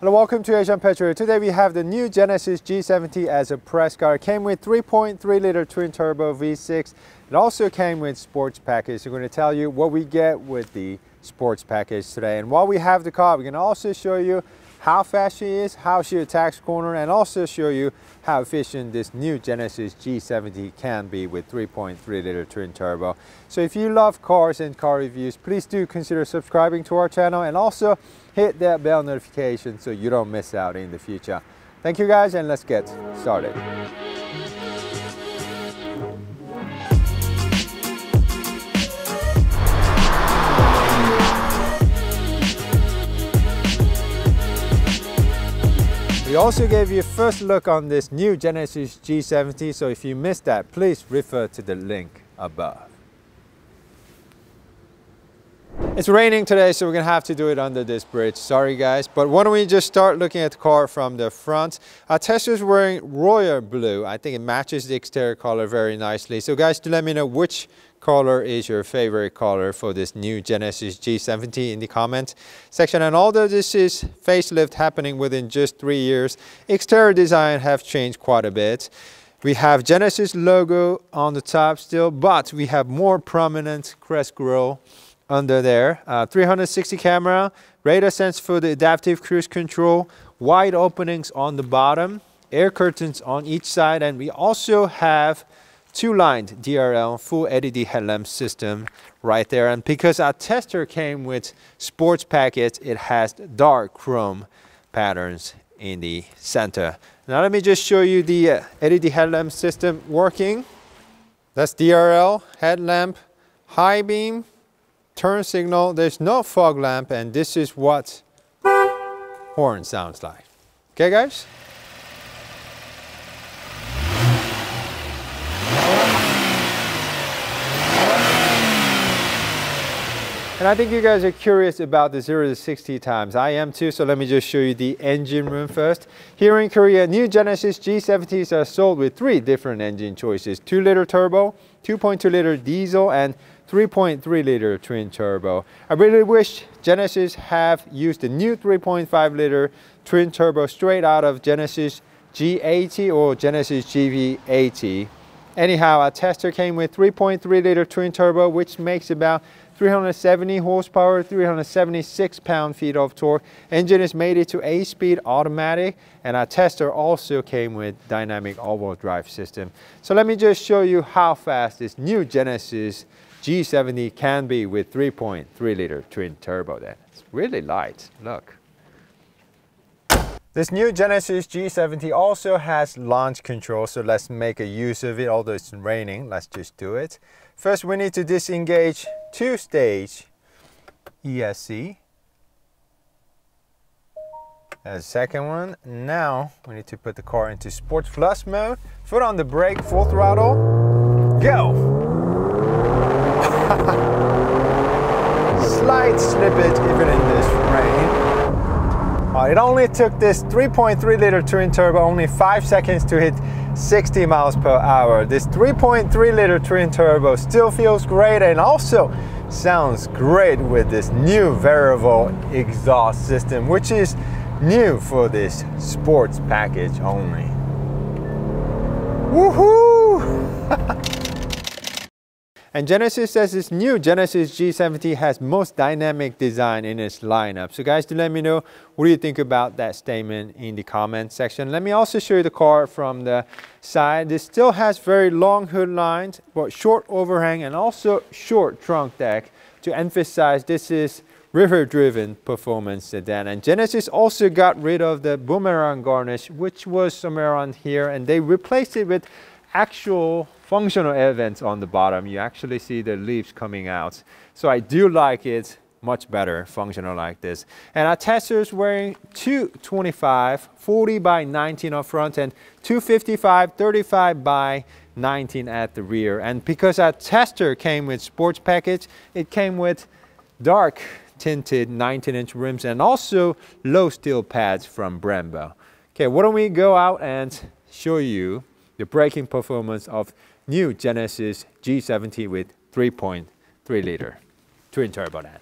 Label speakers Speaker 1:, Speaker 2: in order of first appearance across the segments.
Speaker 1: Hello, welcome to Asian Petrol. Today we have the new Genesis G70 as a press car. It came with 3.3 liter twin turbo V6. It also came with sports package. We're going to tell you what we get with the sports package today. And while we have the car, we can also show you how fast she is, how she attacks corner, and also show you how efficient this new Genesis G70 can be with 3.3 liter twin turbo. So if you love cars and car reviews, please do consider subscribing to our channel and also hit that bell notification so you don't miss out in the future. Thank you guys and let's get started. We also gave you a first look on this new Genesis G70, so if you missed that, please refer to the link above. It's raining today, so we're gonna have to do it under this bridge. Sorry guys, but why don't we just start looking at the car from the front. Our tester's wearing royal blue. I think it matches the exterior color very nicely. So guys, do let me know which color is your favorite color for this new Genesis G70 in the comment section. And although this is facelift happening within just three years, exterior design have changed quite a bit. We have Genesis logo on the top still, but we have more prominent crest grille under there. Uh, 360 camera, radar sense for the adaptive cruise control, wide openings on the bottom, air curtains on each side, and we also have two-lined DRL full LED headlamp system right there. And because our tester came with sports package, it has dark chrome patterns in the center. Now let me just show you the uh, LED headlamp system working. That's DRL, headlamp, high beam, turn signal, there's no fog lamp, and this is what horn sounds like. Okay, guys? And I think you guys are curious about the 0 to 60 times. I am too, so let me just show you the engine room first. Here in Korea, new Genesis G70s are sold with three different engine choices. 2 liter turbo, 2.2 liter diesel, and 3.3 liter twin turbo. I really wish Genesis have used the new 3.5 liter twin turbo straight out of Genesis G80 or Genesis GV80. Anyhow, our tester came with 3.3 liter twin turbo, which makes about 370 horsepower, 376 pound-feet of torque. Engine is mated to 8-speed automatic, and our tester also came with dynamic all-wheel drive system. So let me just show you how fast this new Genesis G70 can be with 3.3 liter twin turbo then. It's really light, look. This new Genesis G70 also has launch control, so let's make a use of it, although it's raining, let's just do it. First we need to disengage two-stage ESC. As second one, now we need to put the car into Sport Plus mode, foot on the brake, full throttle, go! Slight slippage even in this rain. Uh, it only took this 3.3 liter twin turbo only 5 seconds to hit 60 miles per hour. This 3.3 liter twin turbo still feels great and also sounds great with this new variable exhaust system which is new for this sports package only. Woohoo! And Genesis says this new Genesis G70 has most dynamic design in its lineup. So guys, do let me know what do you think about that statement in the comment section. Let me also show you the car from the side. This still has very long hood lines, but short overhang and also short trunk deck to emphasize this is rear-driven performance sedan. And Genesis also got rid of the boomerang garnish, which was somewhere around here, and they replaced it with actual functional vents on the bottom. You actually see the leaves coming out. So I do like it much better functional like this. And our tester is wearing 225, 40 by 19 up front and 255, 35 by 19 at the rear. And because our tester came with sports package, it came with dark tinted 19 inch rims and also low steel pads from Brembo. Okay, why don't we go out and show you the braking performance of new Genesis G70 with 3.3 liter twin turbo net.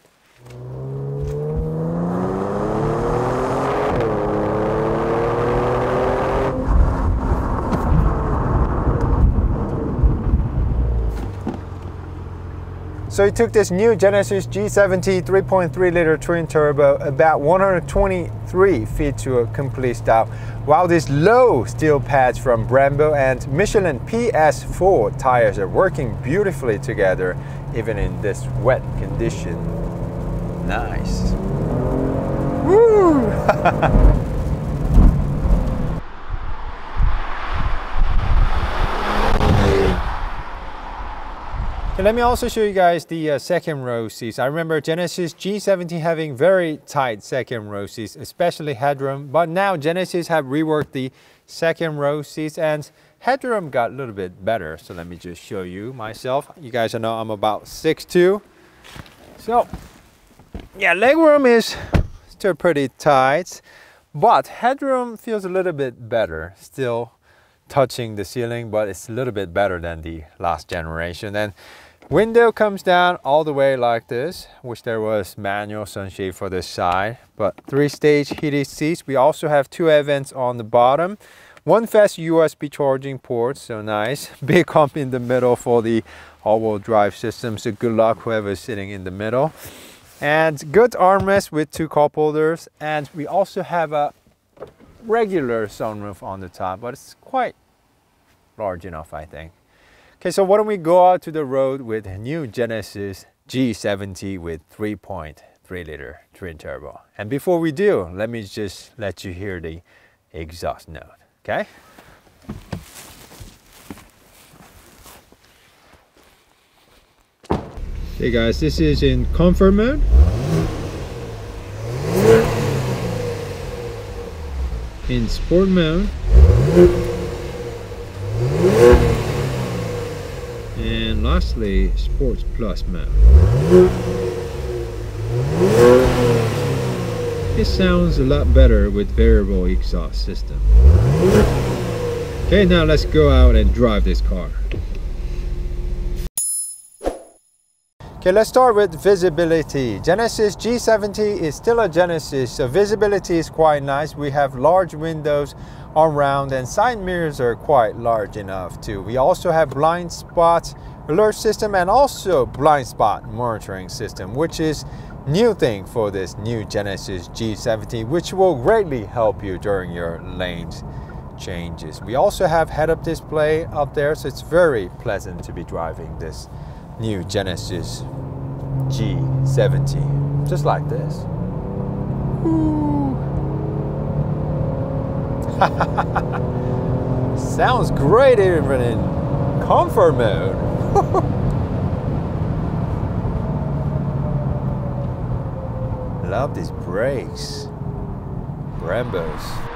Speaker 1: So he took this new Genesis G70 3.3 liter twin turbo about 123 feet to a complete stop, while these low steel pads from Brembo and Michelin PS4 tires are working beautifully together even in this wet condition. Nice. Woo! let me also show you guys the uh, second row seats. I remember Genesis G70 having very tight second row seats, especially headroom. But now Genesis have reworked the second row seats and headroom got a little bit better. So let me just show you myself. You guys know I'm about 6'2". So yeah, legroom is still pretty tight, but headroom feels a little bit better. Still touching the ceiling, but it's a little bit better than the last generation. And Window comes down all the way like this. which there was manual sunshade for this side, but three-stage heated seats. We also have two vents on the bottom. One fast USB charging port, so nice. Big hump in the middle for the all-wheel drive system, so good luck whoever's sitting in the middle. And good armrest with two cup holders. And we also have a regular sunroof on the top, but it's quite large enough, I think. Okay, so why don't we go out to the road with new Genesis G70 with 3.3 liter twin turbo. And before we do, let me just let you hear the exhaust note, okay? Hey guys, this is in comfort mode. In sport mode. and lastly Sports Plus map. It sounds a lot better with variable exhaust system. Okay, now let's go out and drive this car. Okay, let's start with visibility. Genesis G70 is still a Genesis, so visibility is quite nice. We have large windows around and side mirrors are quite large enough too. We also have blind spot alert system and also blind spot monitoring system, which is new thing for this new Genesis G70, which will greatly help you during your lanes changes. We also have head-up display up there, so it's very pleasant to be driving this new Genesis G70, just like this. Sounds great even in comfort mode. Love these brakes. Brembos.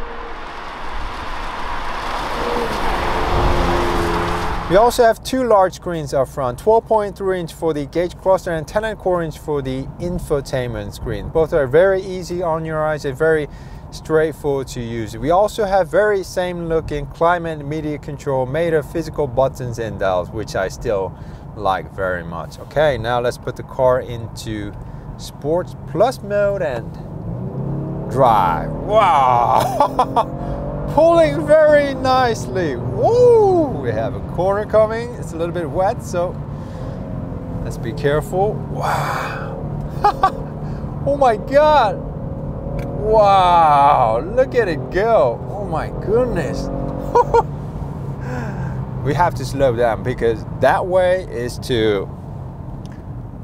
Speaker 1: We also have two large screens up front, 12.3 inch for the gauge cluster and 10 and 4 inch for the infotainment screen. Both are very easy on your eyes and very straightforward to use. We also have very same looking climate media control made of physical buttons and dials, which I still like very much. Okay, now let's put the car into Sports Plus mode and drive. Wow! Pulling very nicely. Woo! We have a corner coming. It's a little bit wet, so let's be careful. Wow! oh my God! Wow, look at it go. Oh my goodness. we have to slow down because that way is to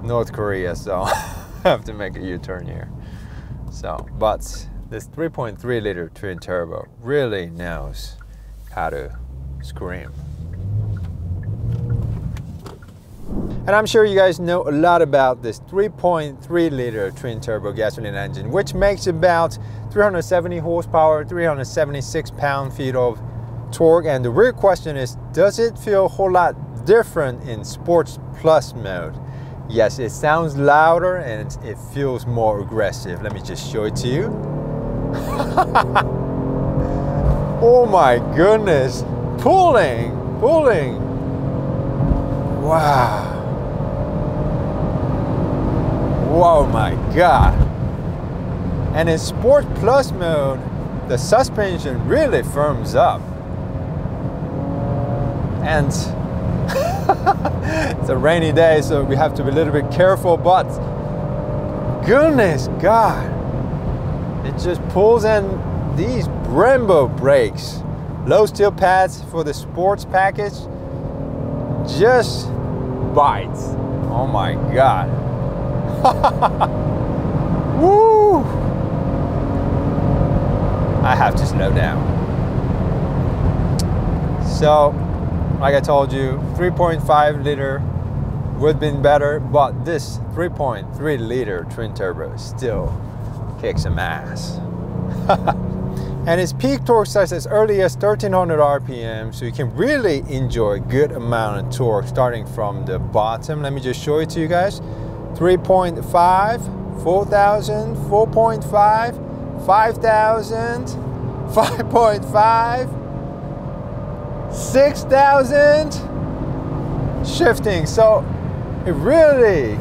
Speaker 1: North Korea, so I have to make a U-turn here. So, but this 3.3 liter twin turbo really knows how to scream. And I'm sure you guys know a lot about this 3.3 liter twin turbo gasoline engine, which makes about 370 horsepower, 376 pound-feet of torque. And the real question is, does it feel a whole lot different in Sports Plus mode? Yes, it sounds louder and it feels more aggressive. Let me just show it to you. oh my goodness, pulling, pulling. Wow. Whoa my god. And in Sport Plus mode, the suspension really firms up. And it's a rainy day, so we have to be a little bit careful, but goodness God, it just pulls in these Brembo brakes. Low steel pads for the sports package just bites. Oh my God. Woo! I have to slow down. So, like I told you, 3.5 liter would been better, but this 3.3 liter twin turbo still kicks some ass. and its peak torque starts as early as 1300 RPM, so you can really enjoy a good amount of torque starting from the bottom. Let me just show it to you guys. 3.5, 4,000, 4.5, 5,000, 5.5, 6,000, shifting. So it really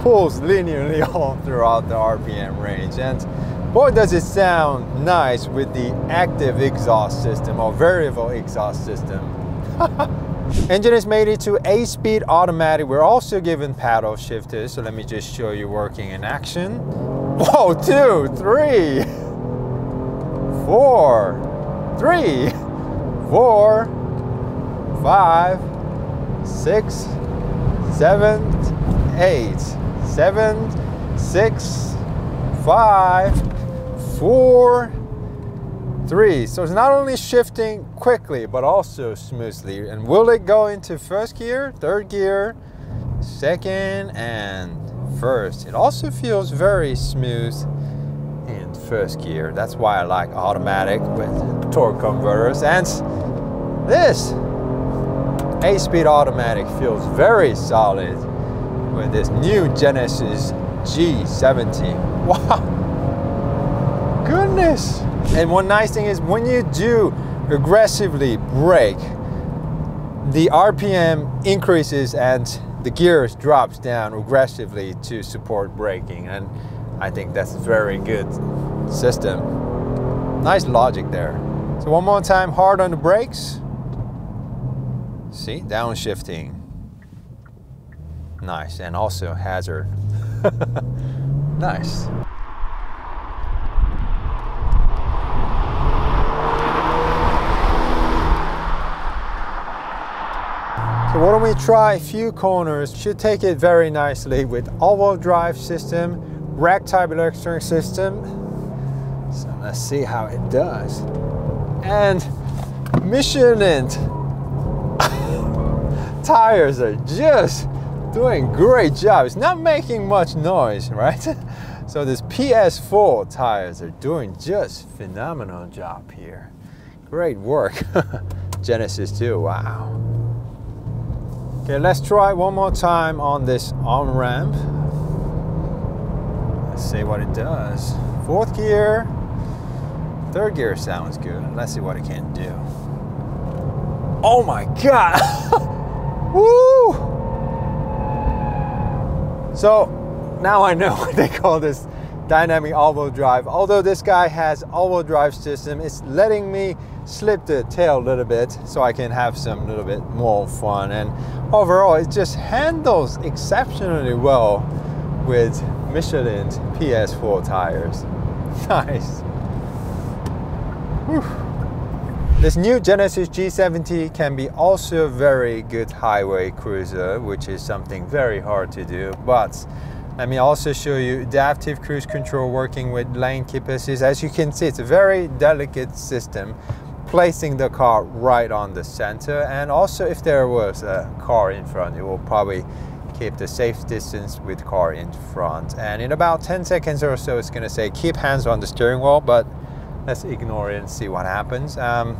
Speaker 1: pulls linearly all throughout the RPM range. And boy, does it sound nice with the active exhaust system or variable exhaust system. Engine is made it to 8-speed automatic. We're also given paddle shifters, so let me just show you working in action. Whoa, two, three, four, three, four, five, six, seven, eight, seven, six, five, four, three. So it's not only shifting quickly, but also smoothly. And will it go into first gear, third gear, second, and first? It also feels very smooth in first gear. That's why I like automatic with torque converters. And this 8-speed automatic feels very solid with this new Genesis G70. Wow, goodness. And one nice thing is when you do aggressively brake, the RPM increases and the gears drops down aggressively to support braking. And I think that's a very good system. Nice logic there. So one more time, hard on the brakes. See, downshifting. Nice, and also hazard. nice. So why don't we try a few corners? Should take it very nicely with all-wheel drive system, rack type electric system. So let's see how it does. And Michelin tires are just doing great job. It's not making much noise, right? so this PS4 tires are doing just phenomenal job here. Great work. Genesis too, wow. Okay, let's try one more time on this on-ramp. Let's see what it does. Fourth gear, third gear sounds good. Let's see what it can do. Oh my God! Woo! So now I know what they call this dynamic all-wheel drive. Although this guy has all-wheel drive system, it's letting me slip the tail a little bit so I can have some little bit more fun. And overall, it just handles exceptionally well with Michelin's PS4 tires. Nice. Whew. This new Genesis G70 can be also a very good highway cruiser, which is something very hard to do, but let me also show you adaptive cruise control working with lane keep assist. As you can see, it's a very delicate system, placing the car right on the center. And also if there was a car in front, it will probably keep the safe distance with car in front. And in about 10 seconds or so, it's gonna say keep hands on the steering wheel, but let's ignore it and see what happens. Um,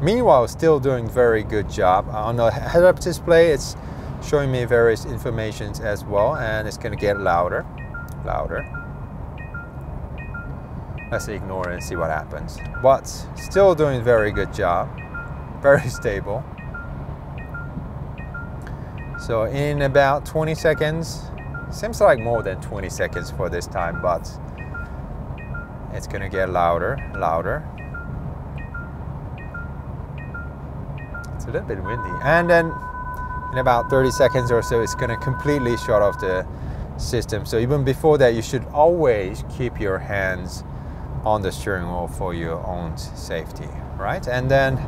Speaker 1: meanwhile, still doing very good job. On the head-up display, it's showing me various informations as well and it's gonna get louder louder let's ignore it and see what happens. But still doing a very good job. Very stable. So in about 20 seconds seems like more than 20 seconds for this time but it's gonna get louder louder. It's a little bit windy. And then in about 30 seconds or so, it's gonna completely shut off the system. So even before that, you should always keep your hands on the steering wheel for your own safety, right? And then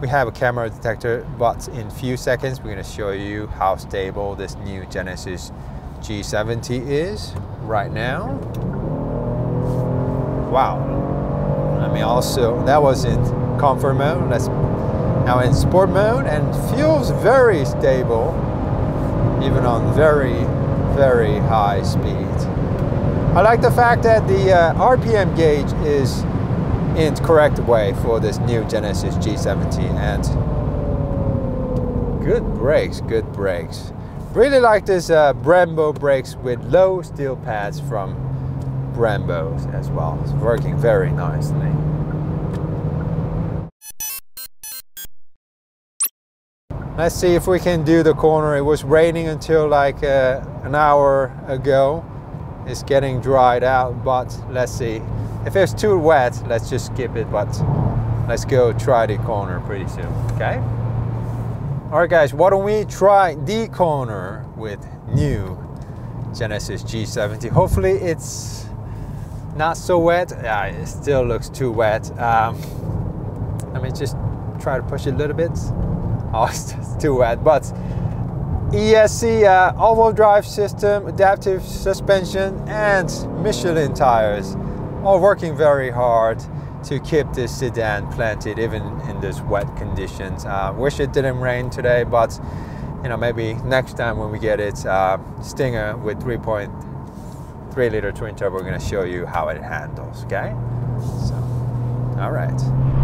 Speaker 1: we have a camera detector, but in few seconds, we're gonna show you how stable this new Genesis G70 is right now. Wow. I mean, also, that was in comfort mode. Let's now in sport mode and feels very stable, even on very very high speeds. I like the fact that the uh, RPM gauge is in correct way for this new Genesis G70 and good brakes, good brakes. Really like this uh, Brembo brakes with low steel pads from Brembo as well. It's working very nicely. Let's see if we can do the corner. It was raining until like uh, an hour ago. It's getting dried out, but let's see. If it's too wet, let's just skip it, but let's go try the corner pretty soon, okay? All right guys, why don't we try the corner with new Genesis G70. Hopefully it's not so wet. Yeah, it still looks too wet. Um, let me just try to push it a little bit. Oh, it's too wet, but ESC uh, all-wheel drive system, adaptive suspension, and Michelin tires, are working very hard to keep this sedan planted even in this wet conditions. Uh, wish it didn't rain today, but you know maybe next time when we get it, uh, Stinger with 3.3 liter twin turbo, we're going to show you how it handles. Okay, so all right.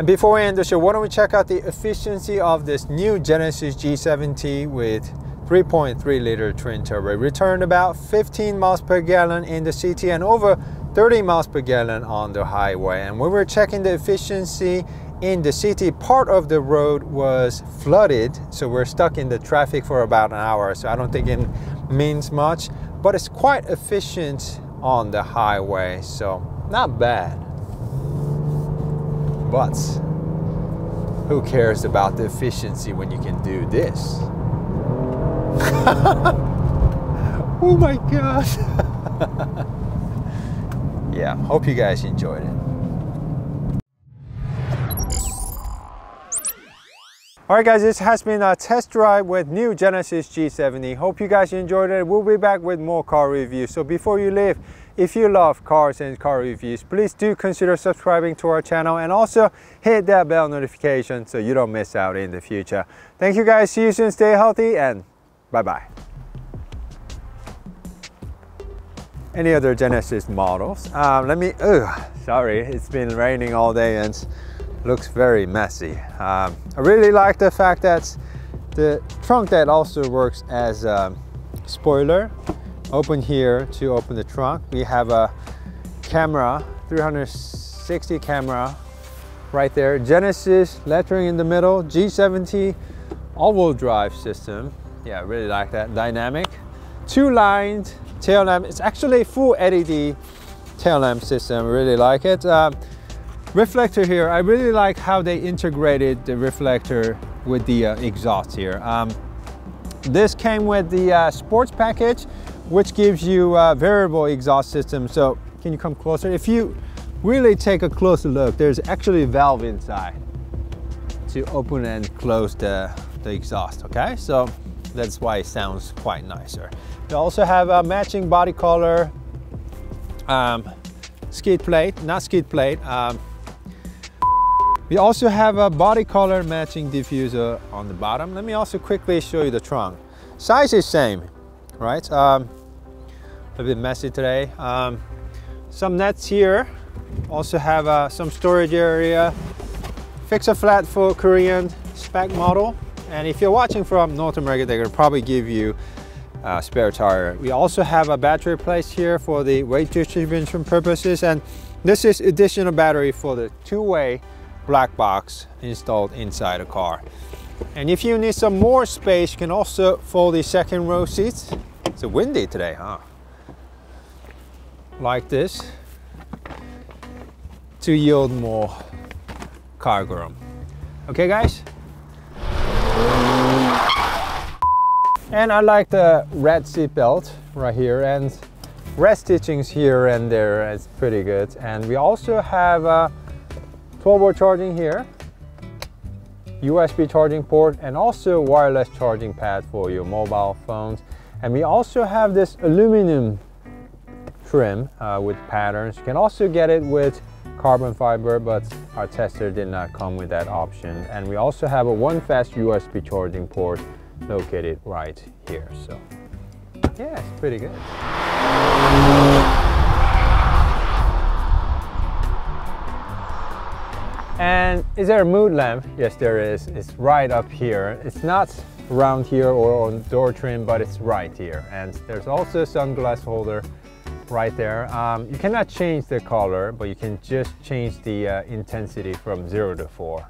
Speaker 1: And before we end the show, why don't we check out the efficiency of this new Genesis G70 with 3.3 liter twin turbo. Returned about 15 miles per gallon in the city and over 30 miles per gallon on the highway. And when we were checking the efficiency in the city, part of the road was flooded. So we're stuck in the traffic for about an hour. So I don't think it means much, but it's quite efficient on the highway. So not bad. But who cares about the efficiency when you can do this? oh my god. yeah, hope you guys enjoyed it. Alright guys, this has been a test drive with new Genesis G70. Hope you guys enjoyed it. We'll be back with more car reviews. So before you leave, if you love cars and car reviews, please do consider subscribing to our channel and also hit that bell notification so you don't miss out in the future. Thank you guys, see you soon, stay healthy and bye-bye. Any other Genesis models? Um, let me, oh, sorry, it's been raining all day and looks very messy. Um, I really like the fact that the trunk that also works as a spoiler open here to open the trunk. We have a camera, 360 camera right there. Genesis lettering in the middle, G70 all-wheel drive system. Yeah, I really like that. Dynamic. Two lined tail lamp. It's actually a full LED tail lamp system. Really like it. Uh, reflector here. I really like how they integrated the reflector with the uh, exhaust here. Um, this came with the uh, sports package which gives you a variable exhaust system. So can you come closer? If you really take a closer look, there's actually a valve inside to open and close the, the exhaust, okay? So that's why it sounds quite nicer. You also have a matching body color, um, skid plate, not skid plate. Um, we also have a body color matching diffuser on the bottom. Let me also quickly show you the trunk. Size is same, right? Um, a bit messy today. Um, some nets here. Also have uh, some storage area. Fix a flat for Korean spec model. And if you're watching from North America, they're gonna probably give you a spare tire. We also have a battery placed here for the weight distribution purposes. And this is additional battery for the two-way black box installed inside the car. And if you need some more space, you can also fold the second row seats. It's a windy today, huh? Like this to yield more cargo room. Okay guys? And I like the red seat belt right here and rest stitchings here and there. It's pretty good. And we also have a 12 volt charging here, USB charging port, and also wireless charging pad for your mobile phones. And we also have this aluminum trim uh, with patterns. You can also get it with carbon fiber, but our tester did not come with that option. And we also have a one fast USB charging port located right here. So yeah, it's pretty good. And is there a mood lamp? Yes, there is. It's right up here. It's not around here or on door trim, but it's right here. And there's also a sunglass holder right there. Um, you cannot change the color, but you can just change the uh, intensity from zero to four.